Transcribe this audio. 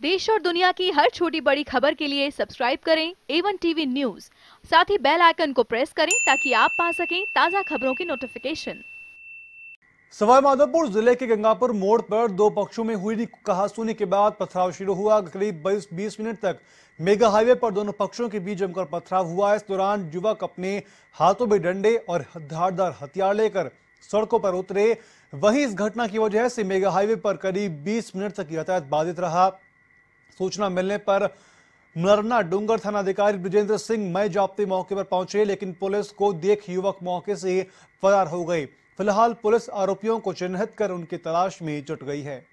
देश और दुनिया की हर छोटी बड़ी खबर के लिए सब्सक्राइब करें एवन टीवी न्यूज़ साथ ही बेल आइकन को प्रेस करें ताकि आप पा सकें ताज़ा खबरों की नोटिफिकेशन सवाईमाधोपुर ज़िले के गंगापुर मोड़ पर दो पक्षों में हुई कहासुनी के बाद पथराव शुरू हुआ। करीब 20 मिनट तक मेगा हाईवे पर दोनों पक्षों के बीच जमकर पथराव हुआ। इस दौरान युवक अपने हाथों में डंडे और धारदार हथियार लेकर सड़कों पर उतरे। वहीं इस घटना की वजह से मेगा हाईवे पर करीब 20 मिनट तक यातायात बाधित रहा। सूचना मिलने पर मरना डूंगर थाना अधिकारी ब्रिजेंद्र सिंह मई जाप्ते मौके पर पहुँचे, लेकिन पुलिस को देख युवक मौके से फरार हो गई। फ़िलहाल पुलिस आरोपियों को चिन्हित कर उनकी तलाश में जुट गई है।